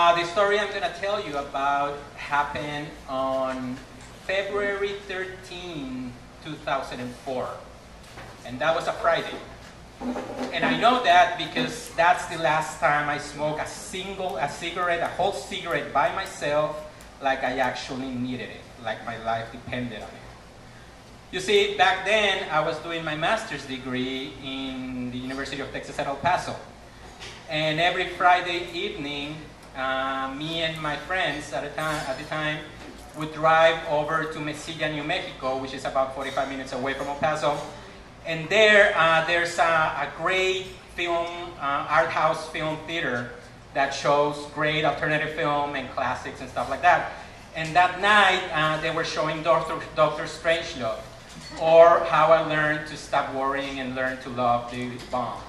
Uh, the story I'm going to tell you about happened on February 13, 2004. And that was a Friday. And I know that because that's the last time I smoked a single, a cigarette, a whole cigarette by myself, like I actually needed it, like my life depended on it. You see, back then I was doing my master's degree in the University of Texas at El Paso. And every Friday evening, uh, me and my friends at, time, at the time would drive over to Mesilla, New Mexico, which is about 45 minutes away from El Paso. And there, uh, there's a, a, great film, uh, art house film theater that shows great alternative film and classics and stuff like that. And that night, uh, they were showing Doctor, Doctor Strangelove, or How I Learned to Stop Worrying and Learn to Love the Bomb.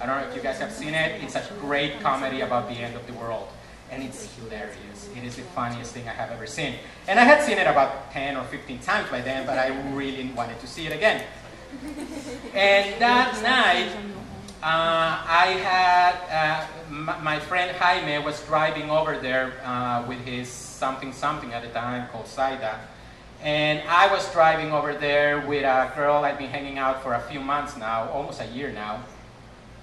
I don't know if you guys have seen it. It's a great comedy about the end of the world and it's hilarious. It is the funniest thing I have ever seen. And I had seen it about 10 or 15 times by then, but I really wanted to see it again. And that night, uh, I had, uh, my friend Jaime was driving over there uh, with his something something at the time called Saida. And I was driving over there with a girl I'd been hanging out for a few months now, almost a year now.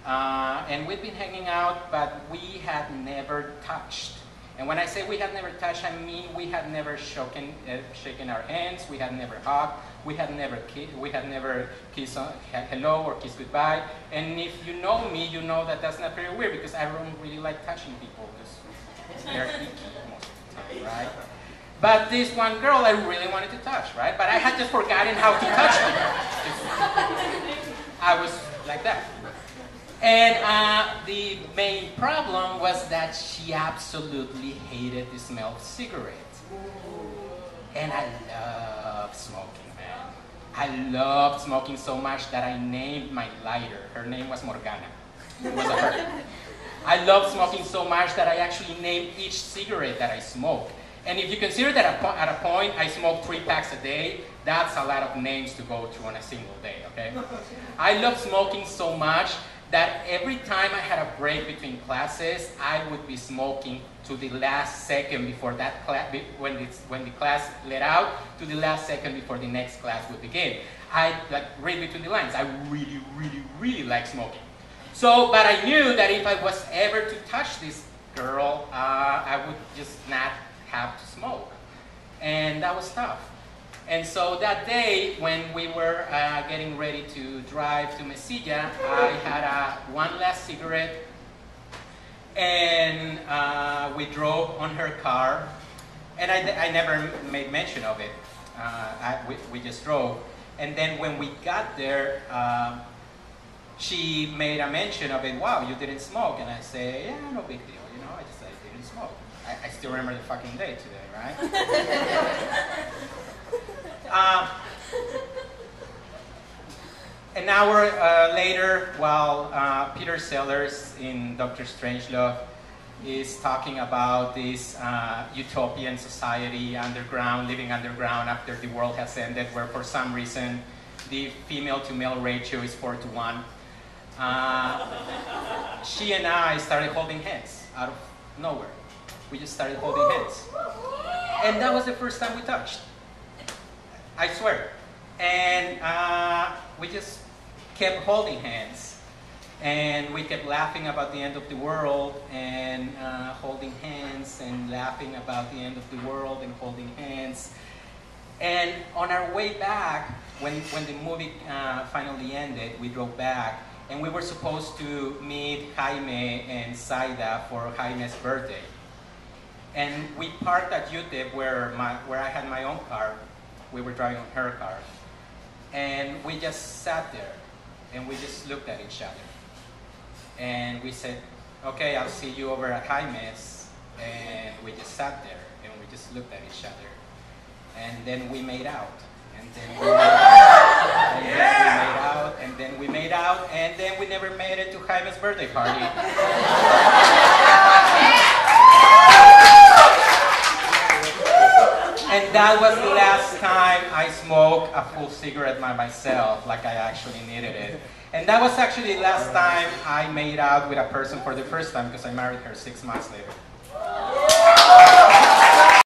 Uh, and we've been hanging out, but we had never touched. And when I say we had never touched, I mean we had never shaken, uh, shaken our hands, we had never hugged, we had never ki- we had never kissed uh, hello or kissed goodbye. And if you know me, you know that that's not very weird because I don't really like touching people because they're icky most of the time, right? But this one girl I really wanted to touch, right? But I had just forgotten how to touch her. I was like that. And uh, the main problem was that she absolutely hated the smell of cigarettes. And I love smoking, man. I loved smoking so much that I named my lighter. Her name was Morgana. It was her. I love smoking so much that I actually named each cigarette that I smoke. And if you consider that at a point I smoke three packs a day, that's a lot of names to go through on a single day, okay? I love smoking so much that every time I had a break between classes, I would be smoking to the last second before that class, when, it's, when the class let out, to the last second before the next class would begin. I like read between the lines. I really, really, really like smoking. So, but I knew that if I was ever to touch this girl, uh, I would just not have to smoke. And that was tough. And so that day, when we were uh, getting ready to drive to Mesilla, I had a one last cigarette, and uh, we drove on her car. And I, I never made mention of it. Uh, I, we, we, just drove. And then when we got there, uh, she made a mention of it. Wow, you didn't smoke. And I say, yeah, no big deal. You know, I just I didn't smoke. I, I still remember the fucking day today, right? Uh, an hour uh, later, while uh, Peter Sellers in Doctor Strangelove is talking about this uh, utopian society underground, living underground after the world has ended, where for some reason the female to male ratio is 4 to 1. Uh, she and I started holding hands out of nowhere. We just started holding hands. And that was the first time we touched. I swear. And uh, we just kept holding hands. And we kept laughing about the end of the world and uh, holding hands and laughing about the end of the world and holding hands. And on our way back, when, when the movie uh, finally ended, we drove back and we were supposed to meet Jaime and Saida for Jaime's birthday. And we parked at UTEP where, my, where I had my own car we were driving on her car. And we just sat there and we just looked at each other. And we said, okay, I'll see you over at Jaime's. And we just sat there and we just looked at each other. And then we made out. And then we made out. And then we made out. And then we made out. And then we never made it to Jaime's birthday party. And that was the last time I smoked a full cigarette by myself, like I actually needed it. And that was actually the last time I made out with a person for the first time because I married her six months later.